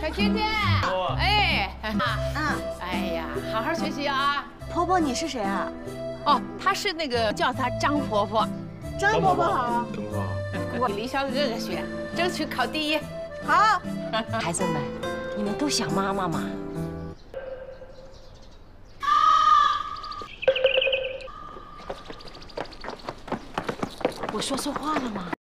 小天天，哎，妈，嗯，哎呀，好好学习啊！婆婆，你是谁啊？哦，她是那个叫她张婆婆，张婆婆好，张婆婆好。我李霄哥哥学，争取考第一。好，孩子们，你们都想妈妈吗？我说错话了吗？